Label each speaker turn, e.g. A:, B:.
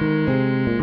A: Música